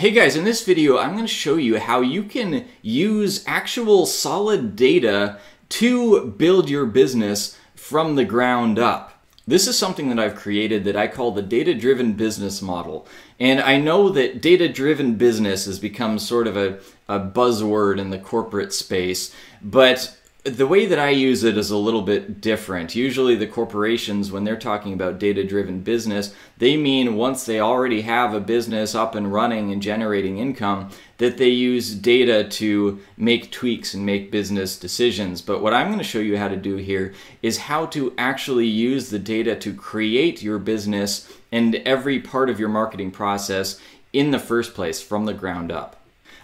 Hey guys, in this video I'm going to show you how you can use actual solid data to build your business from the ground up. This is something that I've created that I call the data-driven business model. And I know that data-driven business has become sort of a, a buzzword in the corporate space, but the way that I use it is a little bit different. Usually, the corporations, when they're talking about data driven business, they mean once they already have a business up and running and generating income, that they use data to make tweaks and make business decisions. But what I'm going to show you how to do here is how to actually use the data to create your business and every part of your marketing process in the first place from the ground up.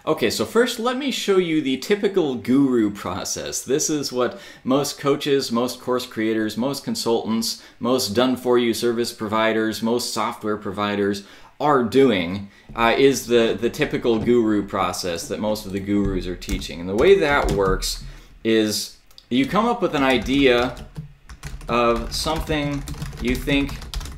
Okay, so first let me show you the typical guru process. This is what most coaches, most course creators, most consultants, most done-for-you service providers, most software providers are doing uh, is the, the typical guru process that most of the gurus are teaching. And the way that works is you come up with an idea of something you think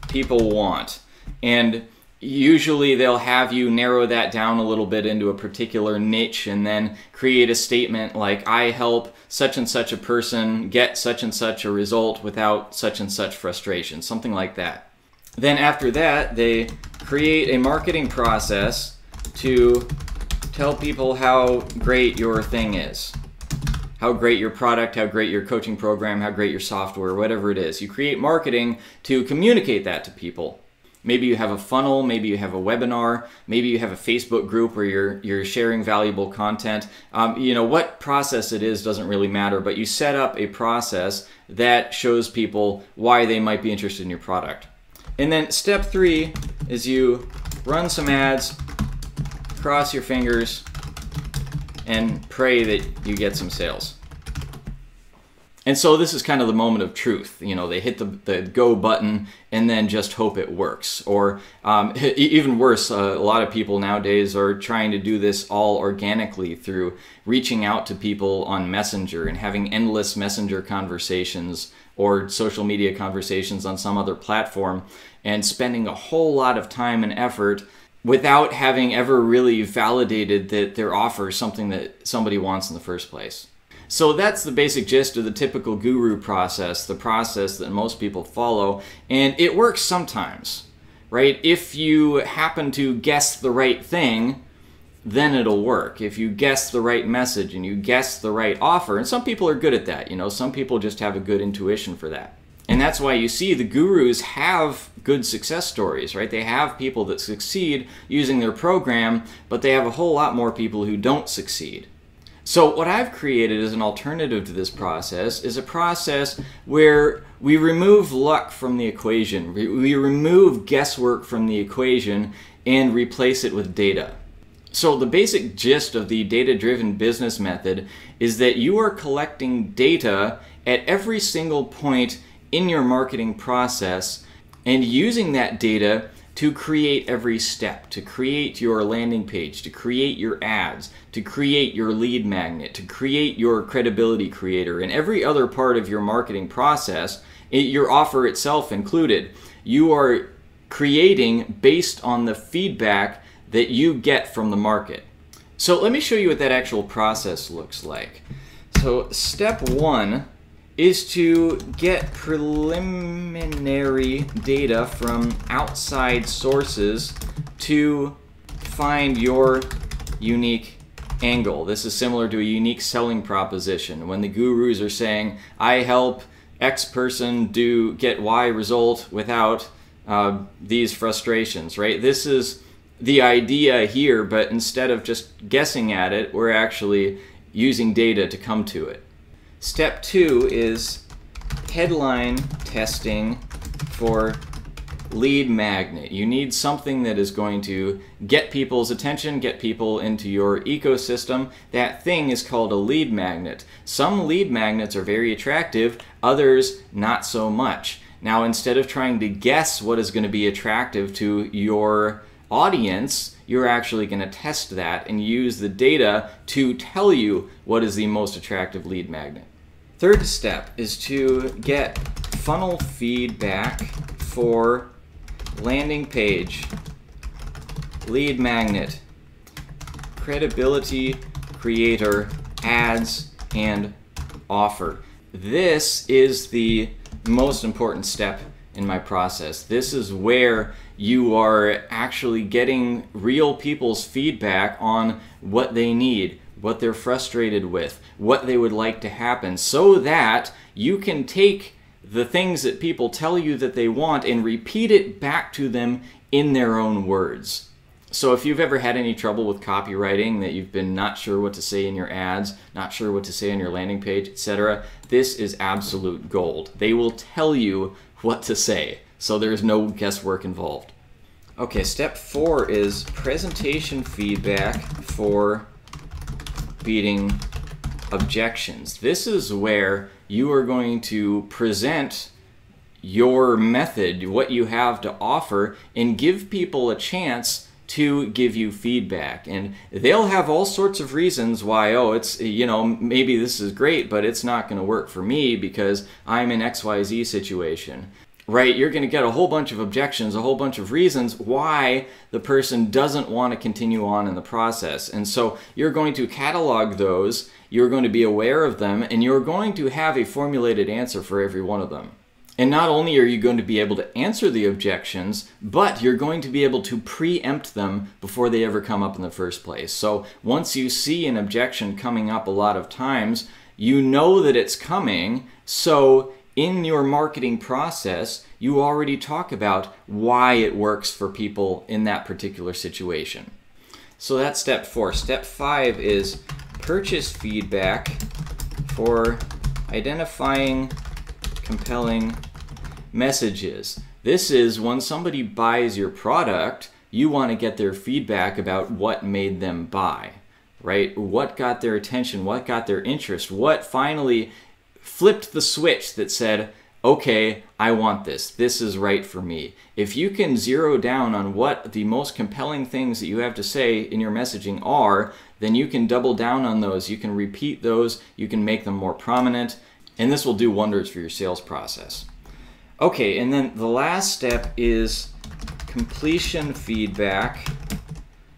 people want. And usually they'll have you narrow that down a little bit into a particular niche and then create a statement like I help such and such a person get such and such a result without such and such frustration, something like that. Then after that, they create a marketing process to tell people how great your thing is. How great your product, how great your coaching program, how great your software, whatever it is. You create marketing to communicate that to people. Maybe you have a funnel, maybe you have a webinar, maybe you have a Facebook group where you're you're sharing valuable content. Um, you know what process it is doesn't really matter, but you set up a process that shows people why they might be interested in your product. And then step three is you run some ads, cross your fingers, and pray that you get some sales. And so this is kind of the moment of truth. You know, they hit the, the go button and then just hope it works. Or um, even worse, uh, a lot of people nowadays are trying to do this all organically through reaching out to people on Messenger and having endless Messenger conversations or social media conversations on some other platform and spending a whole lot of time and effort without having ever really validated that their offer is something that somebody wants in the first place. So that's the basic gist of the typical guru process, the process that most people follow, and it works sometimes, right? If you happen to guess the right thing, then it'll work. If you guess the right message and you guess the right offer, and some people are good at that, you know, some people just have a good intuition for that. And that's why you see the gurus have good success stories, right? They have people that succeed using their program, but they have a whole lot more people who don't succeed. So what I've created as an alternative to this process is a process where we remove luck from the equation. We remove guesswork from the equation and replace it with data. So the basic gist of the data-driven business method is that you are collecting data at every single point in your marketing process and using that data to create every step, to create your landing page, to create your ads, to create your lead magnet, to create your credibility creator, and every other part of your marketing process, your offer itself included. You are creating based on the feedback that you get from the market. So let me show you what that actual process looks like. So step one is to get preliminary data from outside sources to find your unique angle. This is similar to a unique selling proposition. When the gurus are saying, I help X person do get Y result without uh, these frustrations, right? This is the idea here, but instead of just guessing at it, we're actually using data to come to it. Step two is headline testing for lead magnet. You need something that is going to get people's attention, get people into your ecosystem. That thing is called a lead magnet. Some lead magnets are very attractive, others not so much. Now, instead of trying to guess what is going to be attractive to your audience, you're actually going to test that and use the data to tell you what is the most attractive lead magnet. Third step is to get funnel feedback for landing page, lead magnet, credibility, creator, ads, and offer. This is the most important step in my process. This is where you are actually getting real people's feedback on what they need, what they're frustrated with, what they would like to happen, so that you can take the things that people tell you that they want and repeat it back to them in their own words. So if you've ever had any trouble with copywriting, that you've been not sure what to say in your ads, not sure what to say on your landing page, etc., this is absolute gold. They will tell you what to say, so there's no guesswork involved. Okay, step four is presentation feedback for beating objections. This is where you are going to present your method, what you have to offer, and give people a chance to give you feedback. And they'll have all sorts of reasons why, oh, it's, you know, maybe this is great, but it's not going to work for me because I'm in XYZ situation. Right? You're going to get a whole bunch of objections, a whole bunch of reasons why the person doesn't want to continue on in the process. And so you're going to catalog those, you're going to be aware of them, and you're going to have a formulated answer for every one of them. And not only are you going to be able to answer the objections, but you're going to be able to preempt them before they ever come up in the first place. So once you see an objection coming up a lot of times, you know that it's coming. So in your marketing process, you already talk about why it works for people in that particular situation. So that's step four. Step five is purchase feedback for identifying compelling messages. This is when somebody buys your product, you want to get their feedback about what made them buy, right? What got their attention? What got their interest? What finally flipped the switch that said, okay, I want this. This is right for me. If you can zero down on what the most compelling things that you have to say in your messaging are, then you can double down on those. You can repeat those. You can make them more prominent. And this will do wonders for your sales process. Okay, and then the last step is completion feedback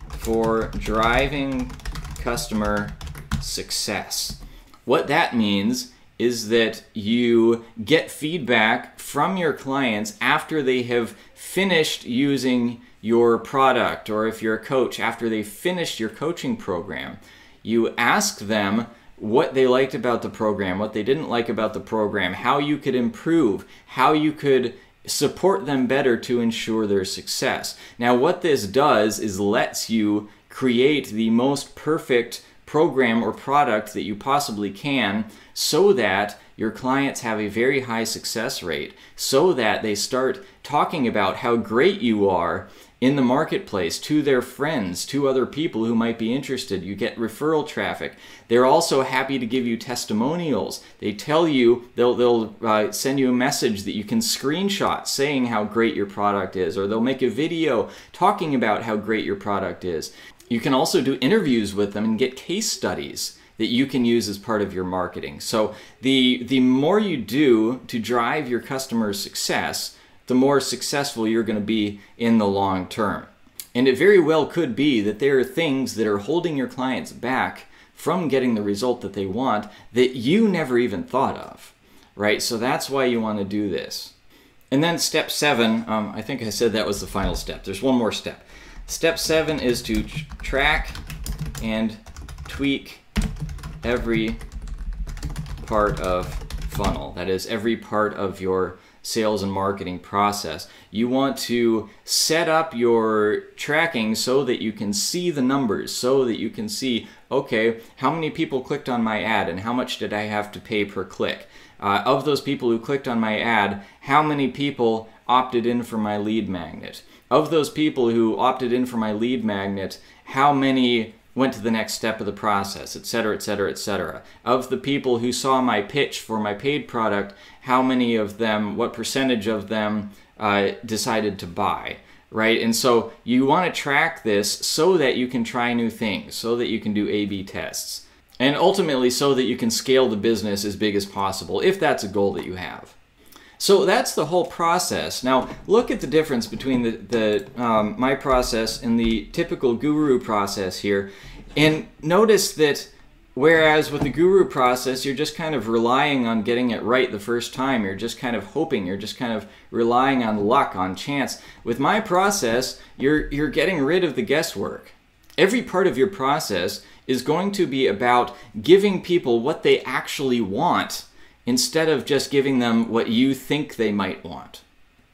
for driving customer success. What that means is that you get feedback from your clients after they have finished using your product, or if you're a coach, after they've finished your coaching program. You ask them what they liked about the program, what they didn't like about the program, how you could improve, how you could support them better to ensure their success. Now, what this does is lets you create the most perfect program or product that you possibly can so that your clients have a very high success rate, so that they start talking about how great you are in the marketplace to their friends, to other people who might be interested. You get referral traffic. They're also happy to give you testimonials. They tell you, they'll, they'll uh, send you a message that you can screenshot saying how great your product is, or they'll make a video talking about how great your product is. You can also do interviews with them and get case studies that you can use as part of your marketing. So the the more you do to drive your customers' success, the more successful you're going to be in the long term. And it very well could be that there are things that are holding your clients back from getting the result that they want that you never even thought of, right? So that's why you want to do this. And then step seven, um, I think I said that was the final step. There's one more step. Step seven is to track and tweak every part of funnel. That is every part of your sales and marketing process. You want to set up your tracking so that you can see the numbers, so that you can see, okay, how many people clicked on my ad and how much did I have to pay per click? Uh, of those people who clicked on my ad, how many people opted in for my lead magnet? Of those people who opted in for my lead magnet, how many went to the next step of the process, et cetera, et cetera, et cetera. Of the people who saw my pitch for my paid product, how many of them, what percentage of them uh, decided to buy, right? And so you want to track this so that you can try new things, so that you can do A B tests, and ultimately so that you can scale the business as big as possible if that's a goal that you have. So that's the whole process. Now look at the difference between the, the um, my process and the typical guru process here, and notice that whereas with the guru process you're just kind of relying on getting it right the first time. You're just kind of hoping. You're just kind of relying on luck, on chance. With my process, you're you're getting rid of the guesswork. Every part of your process is going to be about giving people what they actually want instead of just giving them what you think they might want.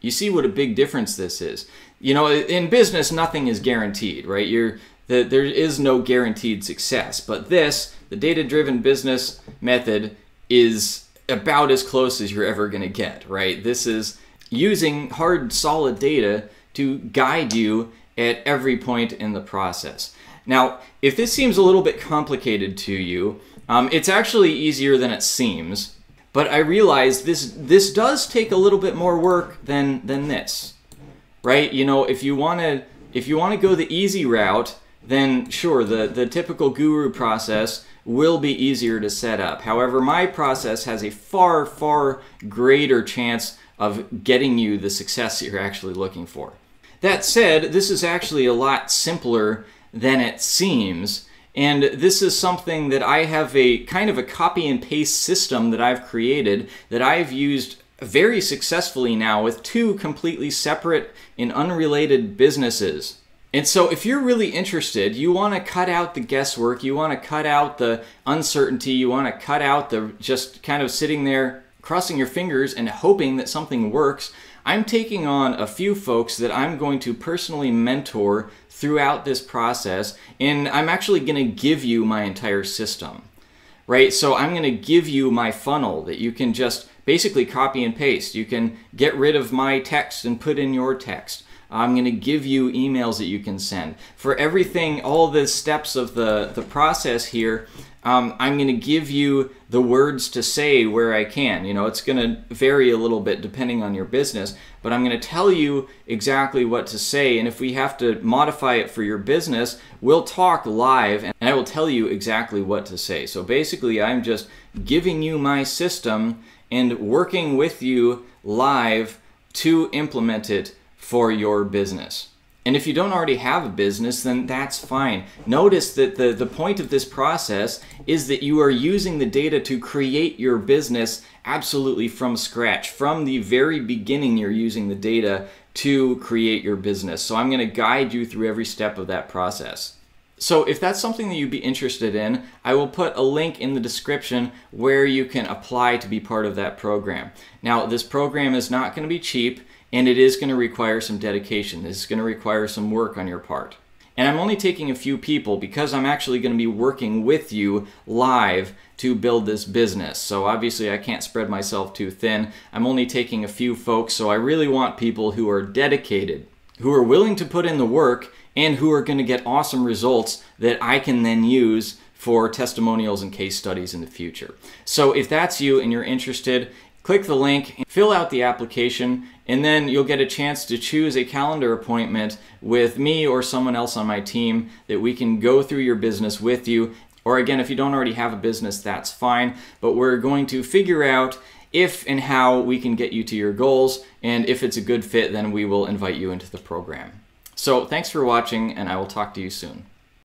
You see what a big difference this is. You know, in business, nothing is guaranteed, right? You're the, there is no guaranteed success. But this, the data-driven business method, is about as close as you're ever going to get, right? This is using hard, solid data to guide you at every point in the process. Now, if this seems a little bit complicated to you, um, it's actually easier than it seems. But I realized this this does take a little bit more work than than this, right? You know, if you want to if you want to go the easy route, then sure, the the typical guru process will be easier to set up. However, my process has a far far greater chance of getting you the success that you're actually looking for. That said, this is actually a lot simpler than it seems and this is something that I have a kind of a copy and paste system that I've created that I've used very successfully now with two completely separate and unrelated businesses. And so if you're really interested, you want to cut out the guesswork, you want to cut out the uncertainty, you want to cut out the just kind of sitting there crossing your fingers and hoping that something works, I'm taking on a few folks that I'm going to personally mentor throughout this process, and I'm actually going to give you my entire system, right? So I'm going to give you my funnel that you can just basically copy and paste. You can get rid of my text and put in your text. I'm going to give you emails that you can send. For everything, all the steps of the, the process here, um, I'm going to give you the words to say where I can. You know, it's going to vary a little bit depending on your business, but I'm going to tell you exactly what to say. And if we have to modify it for your business, we'll talk live and I will tell you exactly what to say. So basically, I'm just giving you my system and working with you live to implement it for your business. And if you don't already have a business, then that's fine. Notice that the, the point of this process is that you are using the data to create your business absolutely from scratch. From the very beginning, you're using the data to create your business. So I'm going to guide you through every step of that process. So if that's something that you'd be interested in, I will put a link in the description where you can apply to be part of that program. Now, this program is not going to be cheap and it is going to require some dedication. This is going to require some work on your part. And I'm only taking a few people because I'm actually going to be working with you live to build this business. So obviously I can't spread myself too thin. I'm only taking a few folks, so I really want people who are dedicated, who are willing to put in the work, and who are going to get awesome results that I can then use for testimonials and case studies in the future. So if that's you and you're interested, click the link, fill out the application, and then you'll get a chance to choose a calendar appointment with me or someone else on my team that we can go through your business with you. Or again, if you don't already have a business, that's fine, but we're going to figure out if and how we can get you to your goals, and if it's a good fit, then we will invite you into the program. So thanks for watching, and I will talk to you soon.